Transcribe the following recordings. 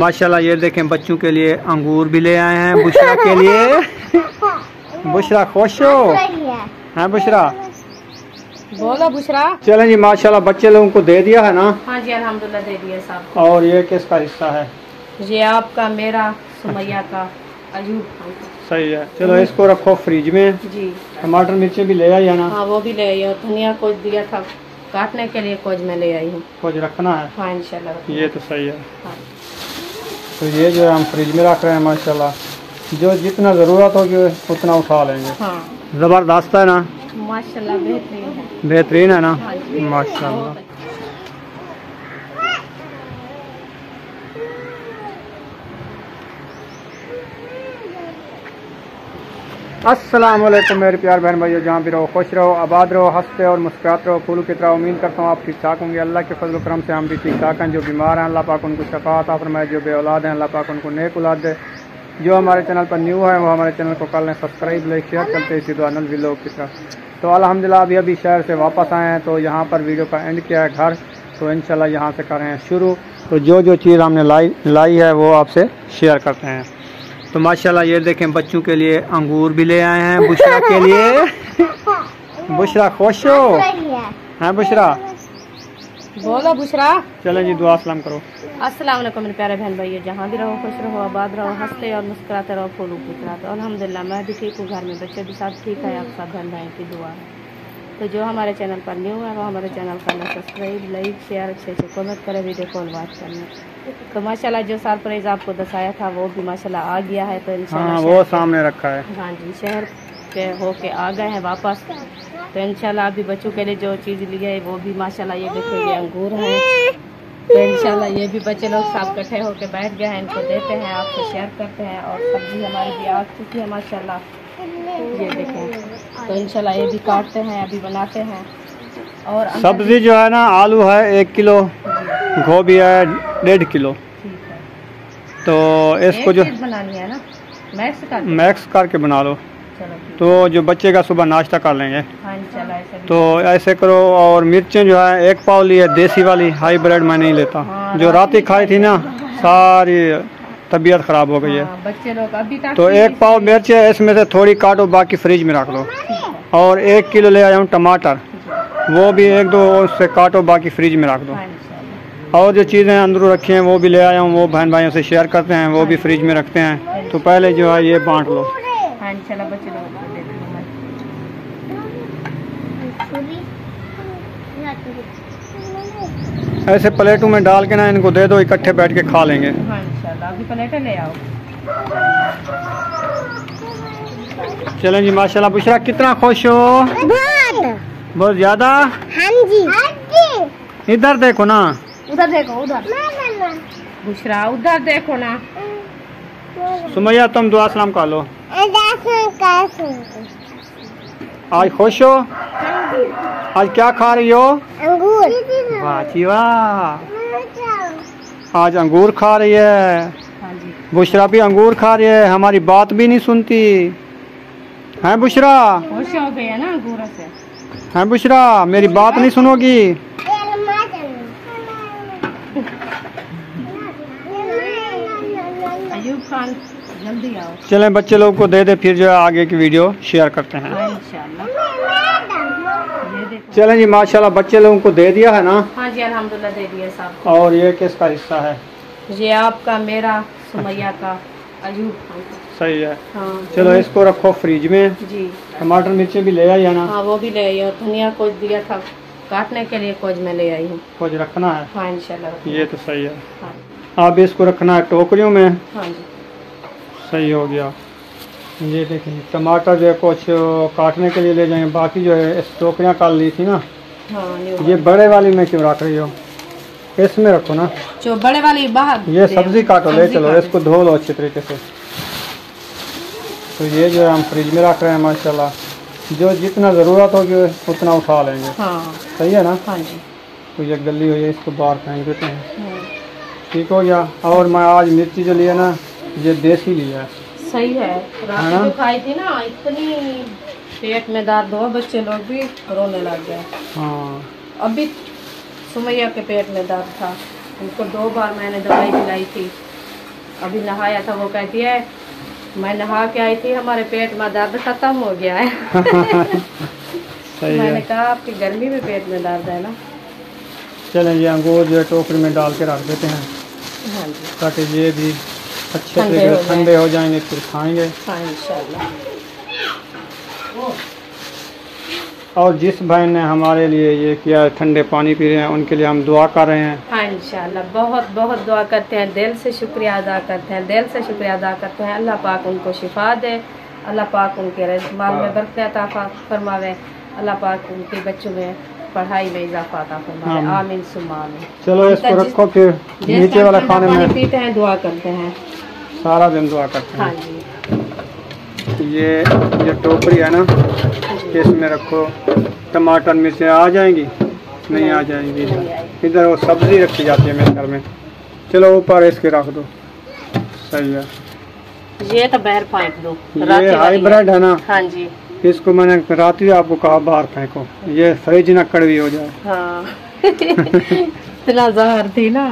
माशाल्लाह ये देखें बच्चों के लिए अंगूर भी ले आए हैं बुशरा के लिए। बुशरा खुश हो? है। बुशरा? बोलो बुशरा। चलें जी माशाल्लाह बच्चे लोगों को दे दिया है ना? हाँ जी अल्हम्दुलिल्लाह दे दिया साहब। और ये किसका हिस्सा है? ये आपका मेरा सुमैया का अयूब। सही है। चलो इसको रखो फ्रिज में। जी। टमाटर मिर्ची भी ले आई है ना? हाँ वो भी ले आई हूँ धनिया कुछ दिया था काटने के लिए कुछ मैं ले आई हूँ। कुछ रखना है? हाँ इंशाल्लाह। ये तो सही है। हाँ। तो ये जो है हम फ्रिज में रख रहे हैं माशाल्लाह। जो जितना ज़रूरत होगी उतना उठा लेंगे। हाँ। ज़बरदस्त है ना? माशाल्लाह बेहतरीन है। बेहतरीन है ना? हाँ माशाल्लाह। वालेकुम मेरे प्यार बहन भाइयों, जहाँ भी रहो, खुश रहो, आबाद रहो, हँसते और मुस्कुराते रहो, फूलों की तरह उम्मीद करता हूँ आप ठीक ठाक होंगे। अल्लाह के फजल करम से हम भी ठीक ठाक हैं। जो बीमार हैं, अल्लाह पाक उनको शफात फरमाए जो बे औलाद हैं, अल्लाह पाक उनको नेक औलाद दे। जो हमारे चैनल पर न्यू है, वो हमारे चैनल को कर लें, सब्सक्राइब, लाइक शेयर करते इसी दुआ नल लोग की तरह। तो अलहमदिल्ला अभी अभी शहर से वापस आए हैं तो यहाँ पर वीडियो का एंड किया है घर। तो इंशाल्लाह यहाँ से कर शुरू। तो जो जो चीज़ हमने लाई लाई है, वो आपसे शेयर करते हैं। तो माशाल्लाह ये देखें बच्चों के लिए अंगूर भी ले आए हैं बुशरा के लिए। बुशरा खुश हो? हैं बुशरा? बोलो बुशरा। चलें जी दुआ सलाम करो। अस्सलाम वालेकुम मेरे प्यारे बहन भाइयों जहाँ भी रहो खुश रहो आबाद रहो हँसते और मुस्कुराते रहो फूलों की तरह। तो अल्हम्दुलिल्लाह मैं भी ठीक हूँ घर में बच्चे भी साथ ठीक है आप सब बहन भाई की दुआ। है तो जो हमारे चैनल पर न्यू है वो हमारे चैनल का सब्सक्राइब लाइक शेयर अच्छे से कमेंट करें वीडियो कॉल बात करना। तो माशाल्लाह जो सरप्राइज़ आपको दसाया था वो भी माशाल्लाह आ गया है तो हाँ वो सामने रखा है। हाँ जी शहर के होके आ गए हैं वापस। तो इनशाला अभी बच्चों के लिए जो चीज़ ली है वो भी माशाल्लाह ये देखो ये अंगूर है। तो इंशाल्लाह ये भी बच्चे लोग सब इकट्ठे होके बैठ गए हैं इनको देते हैं आपको शेयर करते हैं और सब्ज़ी हमारी भी आ चुकी है माशाल्लाह। ये देखें तो इनशाला ये भी काटते हैं अभी बनाते हैं। और सब्ज़ी जो है ना आलू है एक किलो गोभी है डेढ़ किलो। तो इसको जो बनानी है ना? मैक्स मैक्स करके बना लो। तो जो बच्चे का सुबह नाश्ता कर लेंगे। हाँ तो ऐसे करो और मिर्चें जो है एक पाव ली है देसी वाली हाई ब्रेड मैं नहीं लेता। हाँ, जो रात ही खाई थी ना सारी तबीयत खराब हो गई है। हाँ, बच्चे लोग अभी तक तो एक पाव मिर्च है इसमें से थोड़ी काटो बाकी फ्रिज में रख दो और एक किलो ले आया हूँ टमाटर। वो भी एक दो उससे काटो बाकी फ्रिज में रख दो। हाँ और जो चीज़ें अंदर रखी हैं वो भी ले आया हूँ वो बहन भाइयों से शेयर करते हैं वो भी फ्रिज में रखते हैं। तो पहले जो है ये बांट लो। हाँ ऐसे प्लेटों में डाल के ना इनको दे दो इकट्ठे बैठ के खा लेंगे। हाँ इंशाल्लाह। अभी प्लेटें ले आओ। चलें जी माशाल्लाह बुशरा कितना खुश हो? बहुत ज़्यादा? हाँ जी। इधर देखो ना। उधर देखो उधर। बुशरा उधर देखो ना। सुमैया तुम दुआ सलाम कर लो। आज खुश हो? आज क्या खा रही हो? वाह जी वाह। आज अंगूर खा रही है। हाँ बुशरा भी अंगूर खा रही है हमारी बात भी नहीं सुनती। हैं बुशरा? खुश हो गई है ना अंगूर से। हैं बुशरा मेरी बात नहीं सुनोगी? अयूब जल्दी आओ। चलें बच्चे लोग को दे दे फिर जो है आगे की वीडियो शेयर करते हैं। हाँ इंशाल्लाह। ये देखो। चलें जी माशाल्लाह बच्चे लोगों को दे दिया है ना? हाँ जी अल्हम्दुलिल्लाह दे दिया साहब। और ये किसका हिस्सा है? ये आपका मेरा सुमैया का अयूब सही है। हाँ। चलो इसको रखो फ्रिज में। जी। टमाटर मिर्ची भी ले आई है ना? हाँ वो भी ले आई हूँ। धनिया कुछ दिया था काटने के लिए कुछ मैं ले आई हूँ। कुछ रखना है। हाँ इंशाल्लाह। ये तो सही है। हाँ। अब इसको रखना है टोकरियों में। हाँ जी। सही हो गया। ये देखिए टमाटर जो है कुछ काटने के लिए ले जाएँगे बाकी जो है इस टोकरियाँ काट ली थी ना। हाँ ये बड़े वाली में क्यों रख रही हो? इसमें रखो ना। जो बड़े वाली बाहर। ये सब्ज़ी काटो ले चलो इसको धो लो अच्छे तरीके से। तो ये जो है हम फ्रिज में रख रहे हैं माशाल्लाह। जो जितना ज़रूरत होगी उतना उठा लेंगे। हाँ। सही है ना? हाँ जी। तो ये गली हुई है इसको बाहर फेंक देते हैं। हाँ। ठीक हो गया। और मैं आज मिर्ची जो लिया ना ये देसी लिया है सही है। रात हाँ। को खाई थी ना इतनी पेट में दर्द हो बच्चे लोग भी रोने लग गए। हाँ। अभी सुमैया के पेट में दर्द था। उनको दो बार मैंने दवाई दिलाई थी। अभी नहाया था वो कहती है मैं नहा के आई थी हमारे पेट में दर्द खत्म हो गया है। सही मैंने है कहा आपकी गर्मी में पेट में दर्द है ना? चलें ये अंगूर जो है टोकरी में डाल के रख देते हैं। हाँ जी। ताकि ये भी अच्छे से ठंडे हो जाएँगे फिर खाएँगे। हाँ और जिस भाई ने हमारे लिए ये किया ठंडे पानी पी रहे हैं उनके लिए हम दुआ कर रहे हैं। हाँ इंशाल्लाह। बहुत बहुत दुआ करते हैं दिल से शुक्रिया अदा करते हैं दिल से शुक्रिया अदा करते हैं। अल्लाह पाक उनको शिफा दे अल्लाह पाक उनके माल में बरकत अता फरमावे। अल्लाह पाक उनके बच्चों में पढ़ाई में इजाफा अता फरमावे। आमीन। आमीन चलो इसको रखो फिर नीचे वाले खाने में। पीते हैं दुआ करते हैं। सारा दिन दुआ करते हाँ। हैं जी। ये ये टोकरी है ना इसमें रखो। टमाटर मिर्चें आ जाएँगी? नहीं आ जाएँगी। इधर वो सब्ज़ी रखी जाती है मेरे घर में। चलो ऊपर इसके रख दो। सही है। ये तो बाहर फेंक दो। ये वाली है। हाइब्रिड है ना? हाँ। जी। इसको मैंने रात ही आपको कहा बाहर फेंको। ये फ्रिज ना कड़वी हो जाए। हाँ। इतना जहर थी ना।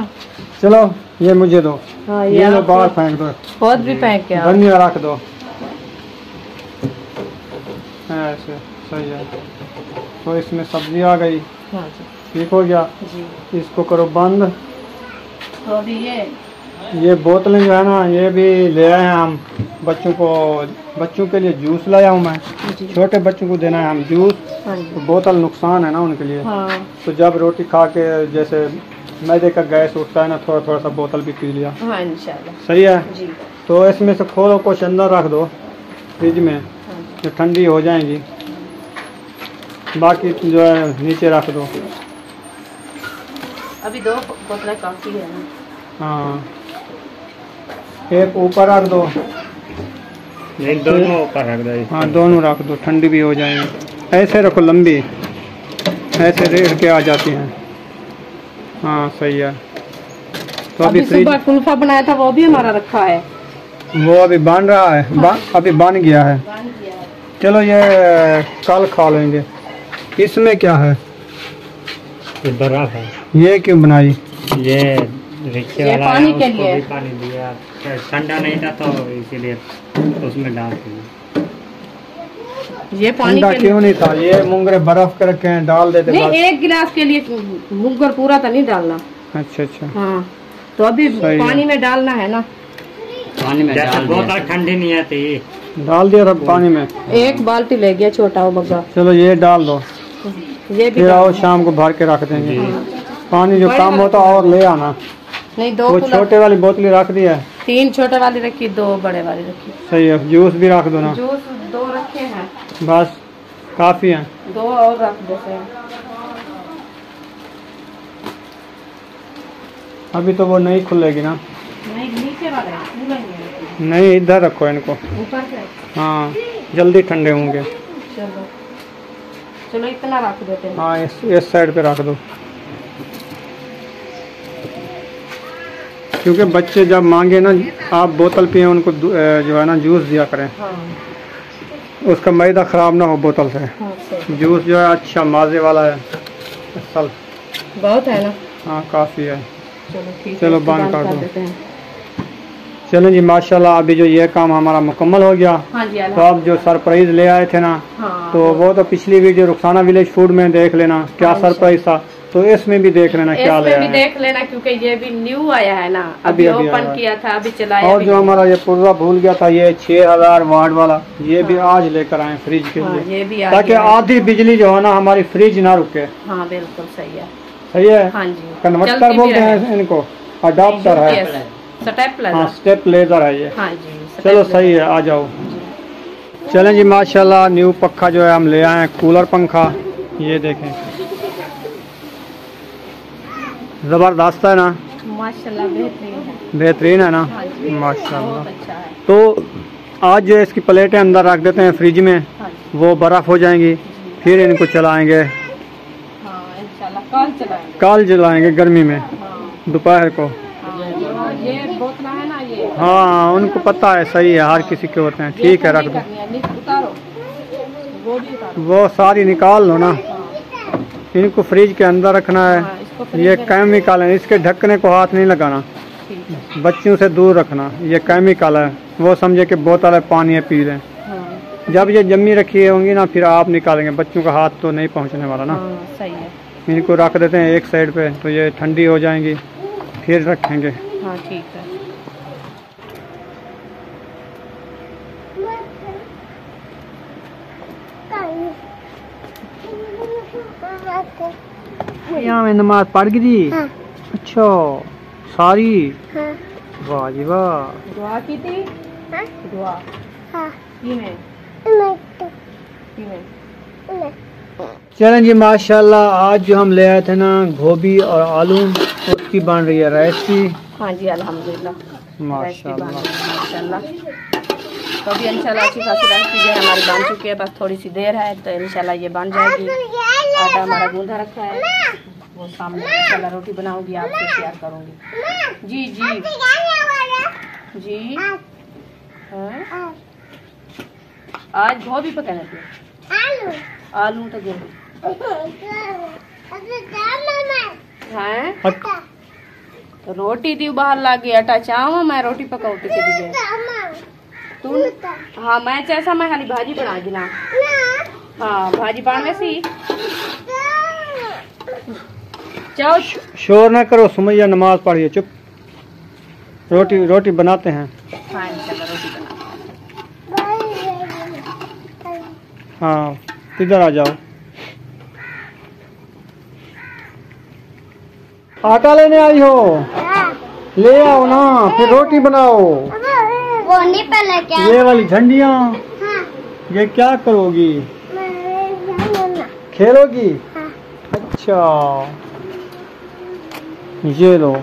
चलो ये मुझे दो। हाँ ये लो बाहर फेंक दो। खुद भी फेंक के धनिया रख दो। ऐसे सही है। तो इसमें सब्ज़ी आ गई। हाँ ठीक हो गया। जी। इसको करो बंद। तो अभी ये ये बोतलें जो है ना ये भी ले आए हैं हम। बच्चों को बच्चों के लिए जूस लाया हूँ मैं। छोटे बच्चों को देना है हम जूस। हाँ तो बोतल नुकसान है ना उनके लिए। हाँ। तो जब रोटी खा के जैसे मैदे देखा गैस उठता है ना थोड़ा थोड़ा सा बोतल भी पी लिया। हाँ इंशाल्लाह। सही है? जी। तो इसमें से खोलो कुछ अंदर रख दो फ्रिज में हाँ। जो ठंडी हो जाएँगी। बाकी जो है नीचे रख दो। अभी दो बोतलें काफ़ी है। हाँ। एक ऊपर रख दो। एक दोनों ऊपर रख दो। हाँ दोनों रख दो ठंडी भी हो जाएँगी। ऐसे रखो लंबी। ऐसे रेड़ के आ जाती हैं। हाँ सही है। तो अभी अभी सुबह कुल्फा बनाया था वो भी हमारा रखा है। वो अभी बन रहा है बा, अभी बन गया है। चलो ये कल खा लेंगे। इसमें क्या है? ये बर्फ़ है। ये क्यों बनाई? ये रिक्शे ये वाला पानी के लिए। पानी दिया। ठंडा नहीं था तो इसीलिए उसमें डाल दिया। ये पानी के क्यों नहीं था? ये मुंगरे बर्फ़ के रखे हैं डाल देते नहीं एक गिलास के लिए मुंगर पूरा तो नहीं डालना। अच्छा अच्छा। हाँ तो अभी पानी में डालना है ना। पानी में जैसे बोतल ठंडी नहीं आती। डाल दिया था पानी में। एक बाल्टी ले गया छोटा वो बग्गा चलो ये डाल दो। ये भी आओ शाम को भर के रख देंगे। पानी जो कम होता और ले आना। नहीं दो छोटे वाली बोतली रख दिया है। तीन छोटे वाली रखी दो बड़े वाली रखी। सही है जूस भी रख दो ना। जूस दो रखे हैं। बस काफ़ी है। दो और रख देते हैं अभी तो वो नहीं खुलेगी ना। नहीं नीचे वाले नहीं इधर रखो इनको। ऊपर से? हाँ जल्दी ठंडे होंगे। चलो। चलो इतना रख देते हैं। हाँ इस इस साइड पे रख दो। क्योंकि बच्चे जब मांगे ना आप बोतल पिए उनको जो है ना जूस दिया करें। हाँ। उसका मैदा ख़राब ना हो बोतल से। हाँ जूस जो है अच्छा माजे वाला है। असल। बहुत है ना? हाँ काफ़ी है। चलो चलो बंद कर दो। चलो जी माशाल्लाह अभी जो ये काम हमारा मुकम्मल हो गया। हाँ जी तो आप जो सरप्राइज़ ले आए थे ना हाँ। तो वो तो पिछली वीडियो रुखसाना विलेज फ़ूड में देख लेना क्या हाँ, सरप्राइज़ था। तो इसमें भी देख लेना क्या इसमें भी देख लेना क्योंकि ये भी न्यू आया है ना। अभी- ओपन किया था अभी चलाया और जो हमारा ये पुर्जा भूल गया था ये छह हज़ार वाट वाला ये भी आज लेकर आए फ्रिज के हाँ लिए। ये भी ताकि आधी बिजली जो है ना हमारी फ्रिज ना रुके। हाँ बिल्कुल सही है। सही है? हाँ जी। कन्वर्टर बोलते हैं इनको। अडाप्टर है। हाँ स्टेप लेजर है ये। हाँ चलो सही है आ जाओ। चलें जी माशाल्लाह न्यू पंखा जो है हम ले आए हैं कूलर पंखा। ये देखें। ज़बरदस्त है ना? माशाल्लाह बेहतरीन है। बेहतरीन है ना? हाँ माशाल्लाह। अच्छा तो आज जो इसकी प्लेटें अंदर रख देते हैं फ्रिज में हाँ वो बर्फ़ हो जाएँगी फिर इनको चलाएँगे। हाँ कल जलाएँगे गर्मी में हाँ। दोपहर को। हाँ ये बोतला है ना ये। हाँ उनको पता है सही है हर किसी के होते हैं। ठीक है रख दो। वो सारी निकाल लो ना। इनको फ्रिज के अंदर रखना हाँ, है ये केमिकल है इसके ढकने को हाथ नहीं लगाना। ठीक है। बच्चों से दूर रखना ये केमिकल है वो समझे कि बोतल है पानी है पी लें हाँ। जब ये जमी रखी होंगी ना फिर आप निकालेंगे। बच्चों का हाथ तो नहीं पहुँचने वाला ना। हाँ सही है। इनको रख देते हैं एक साइड पे तो ये ठंडी हो जाएँगी। फिर रखेंगे। हाँ ठीक है। यहाँ में नमाज़ पढ़ गई अच्छा सारी। वाह जी वाह। दुआ की थी? दुआ। की में? की में? चलें जी माशाल्लाह आज जो हम ले आए थे ना गोभी और आलू उसकी बन रही है रेसिपी। हाँ जी अल्हम्दुलिल्लाह। बन माशाल्लाह माशाल्लाह। तो अभी इंशाल्लाह अच्छी खासी रेसिपी जो है हमारी बन चुकी है बस थोड़ी सी देर है तो इंशाल्लाह ये बन जाएगी। आटा हमारा गूंधा रखा है। वो सामने इंशाल्लाह रोटी बनाऊँगी आपसे शेयर करूँगी। जी जी। जी। हाँ? आज। गोभी पकाने थे आलू। तो गोभी। हैं? अ- रोटी थी बाहर लागे आटा चाव मैं रोटी पकाऊ किसी दी तू हाँ मैं जैसा मैं खाली भाजी बना दी ना। हाँ भाजी बनवे सी। जाओ। शोर ना करो सुमैया नमाज़ पढ़िए चुप। रोटी रोटी बनाते हैं। हाँ इंशाल्लाह रोटी बना हाँ। इधर आ जाओ। आटा लेने आई हो? ले आओ ना फिर रोटी बनाओ। वो नहीं पहले क्या? ये वाली झंडिया हाँ। ये क्या करोगी? मैं खेलोगी? हाँ। अच्छा। ये लो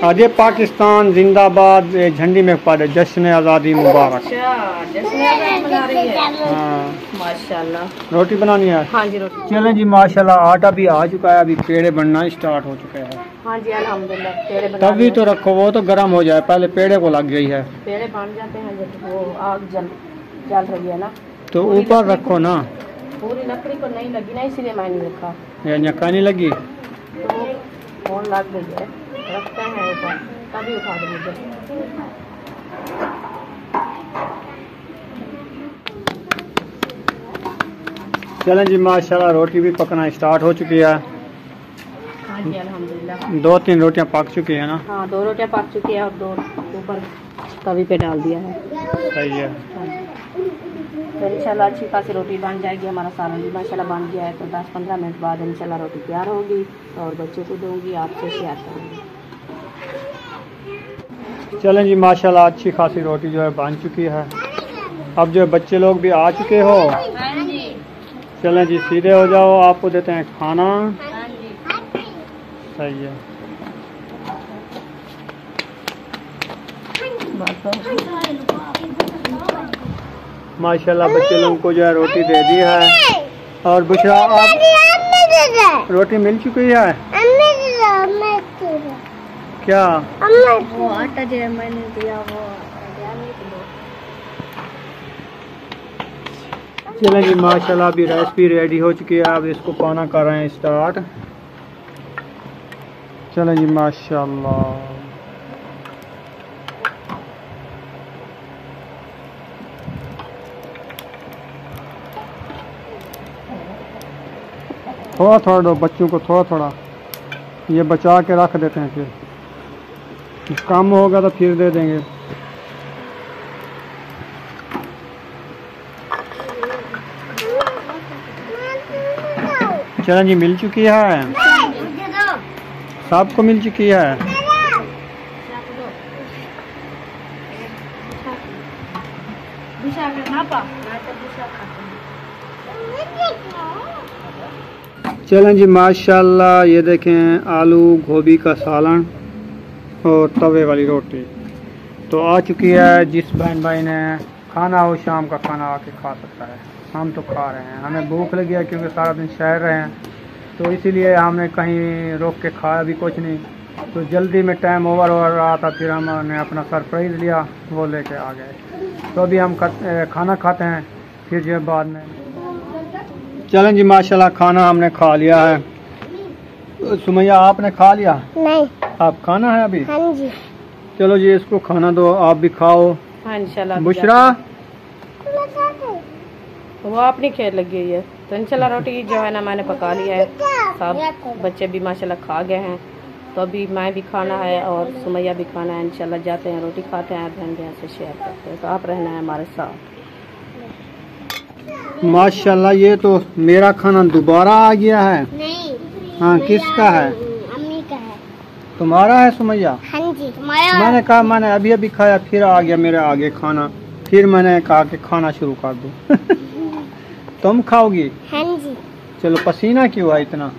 आज पाकिस्तान जिंदाबाद झंडी में पड़े जश्न आज़ादी मुबारक। अच्छा है। माशाल्लाह। रोटी बनानी है? हाँ जी रोटी। चलें जी माशाल्लाह आटा भी आ चुका है अभी पेड़े बनना स्टार्ट हो चुके हैं। हाँ जी अल्हम्दुलिल्लाह पेड़े तभी तो रखो वो तो गर्म हो जाए पहले पेड़े को लग गई है। पेड़े बन जाते हैं जब वो आग जल जल रही है ना। तो ऊपर रखो ना। पूरी लकड़ी को नहीं लगी ना इसीलिए मैंने रखा। ये लगी? तो लग गई है। रखते हैं ऊपर तभी उठा देंगे चलें जी माशाल्लाह रोटी भी पकना स्टार्ट हो चुकी है। हाँ जी अल्हम्दुलिल्लाह। दो तीन रोटियाँ पक चुकी है ना? हाँ दो रोटियाँ पक चुकी है और दो ऊपर तवी पे डाल दिया है। सही है। तो इंशाल्लाह अच्छी खासी रोटी बन जाएगी हमारा सालन भी माशाल्लाह बन गया है तो 10-15 मिनट बाद इंशाल्लाह रोटी तैयार होगी और बच्चों को दूँगी आपसे शेयर करूँगी। चलें जी माशाल्लाह अच्छी खासी रोटी जो है बन चुकी है। अब जो है बच्चे लोग भी आ चुके हो। चलें जी सीधे हो जाओ आपको देते हैं खाना। सही है। माशाल्लाह बच्चे लोगों को जो है रोटी दे दी है। और बुशरा आप रोटी मिल चुकी है? क्या? वो आटा जो मैंने दिया वो चलें जी माशाल्लाह अभी रेसिपी रेडी हो चुकी है। अब इसको पाना कर रहे हैं स्टार्ट चलें जी माशाल्लाह। थोड़ा थोड़ा दो बच्चों को थोड़ा थोड़ा ये बचा के रख देते हैं फिर। कम होगा तो फिर दे देंगे। चलें जी, मिल चुकी है? सबको मिल चुकी है? चलें जी, माशाल्लाह, ये देखें आलू, गोभी का सालन। और तवे वाली रोटी। तो आ चुकी है, जिस बहन भाई ने खाना हो, शाम का खाना आके खा सकता है। हम तो खा रहे हैं। हमें भूख लगी है क्योंकि सारा दिन शहर रहे हैं। तो इसीलिए हमने कहीं रोक के खाया भी कुछ नहीं। तो जल्दी में टाइम ओवर हो रहा था फिर हमने अपना सरप्राइज़ लिया, वो लेके आ गए। तो अभी हम खाना खाते हैं, फिर जो बाद में। चलें जी, माशाल्लाह, खाना हमने खा लिया है। सुमैया, आपने खा लिया? नहीं। आप खाना है अभी? हाँ जी। चलो जी इसको खाना दो आप भी खाओ। हाँ इंशाल्लाह बुशरा? वो अपनी खेल लगी हुई है। तो इंशाल्लाह रोटी जो है ना मैंने पका लिया है। सब बच्चे भी माशाल्लाह खा गए हैं। तो अभी मैं भी खाना है और सुमैया भी खाना है। इंशाल्लाह जाते हैं रोटी खाते हैं बहन बहन से शेयर करते हैं। तो आप रहना है हमारे साथ। माशाल्लाह ये तो मेरा खाना दोबारा आ गया है। नहीं। हाँ किसका है? है तुम्हारा है सुमैया? हाँ जी तुम्हारा मैंने कहा मैंने अभी अभी खाया फिर आ गया मेरे आगे खाना। फिर मैंने कहा कि खाना शुरू कर दो। तुम खाओगी? हाँ जी। चलो पसीना क्यों है इतना?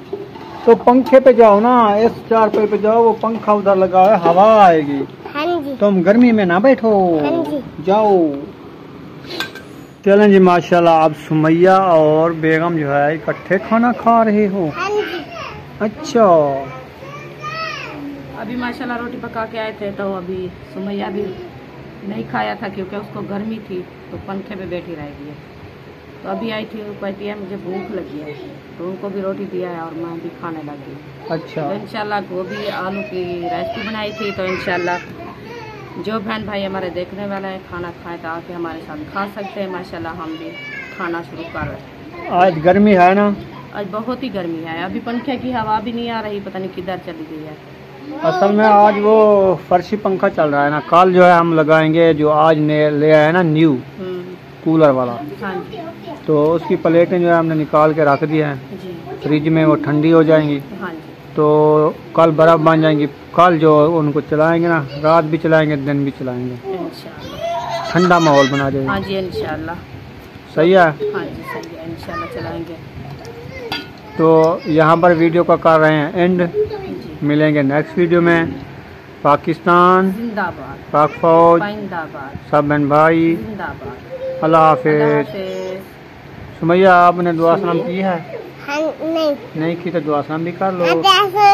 तो पंखे पे जाओ ना इस चार पे पे जाओ वो पंखा उधर लगा है हवा आएगी। हाँ जी। तुम गर्मी में ना बैठो। हाँ जी। जाओ। चलें जी माशाल्लाह अब सुमैया और बेगम जो है इकट्ठे खाना खा रहे हो। हाँ जी। अच्छा। अभी माशाल्लाह रोटी पका के आए थे तो अभी सुमैया भी नहीं खाया था क्योंकि उसको गर्मी थी तो पंखे पे बैठी रहेगी है। तो अभी आई थी वो कहती है मुझे भूख लगी है। तो उनको भी रोटी दिया है और मैं भी खाने लगी। अच्छा। तो इंशाल्लाह गोभी आलू की रेसिपी बनाई थी तो इनशाला जो बहन भाई हमारे देखने वाले हैं खाना खाए तो आके हमारे साथ खा सकते हैं। माशाल्लाह हम भी खाना शुरू कर रहे हैं। आज गर्मी है ना? आज बहुत ही गर्मी है। अभी पंखे की हवा भी नहीं आ रही पता नहीं किधर चली गई है। असल में आज वो फर्शी पंखा चल रहा है ना कल जो है हम लगाएँगे जो आज ने ले आए ना न्यू कूलर वाला। हाँ तो उसकी प्लेटें जो है हमने निकाल के रख दी हैं। फ्रिज में वो ठंडी हो जाएँगी। हाँ तो कल बर्फ़ बन जाएँगी। कल जो उनको चलाएँगे ना रात भी चलाएँगे दिन भी चलाएँगे। ठंडा माहौल बना देंगे। हाँ जी इंशाल्लाह। सही है? हाँ जी सही है। इंशाल्लाह चलाएँगे। तो यहाँ पर वीडियो का कर रहे हैं एंड मिलेंगे नेक्स्ट वीडियो में। पाकिस्तान जिंदाबाद। पाक फौज सब बहन भाई। जिंदाबाद। अल्लाह हाफि हाफिज। सुमैया आपने दुआ सलाम की है? हाँ नहीं। नहीं की तो दुआ सलाम भी कर लो। कैसे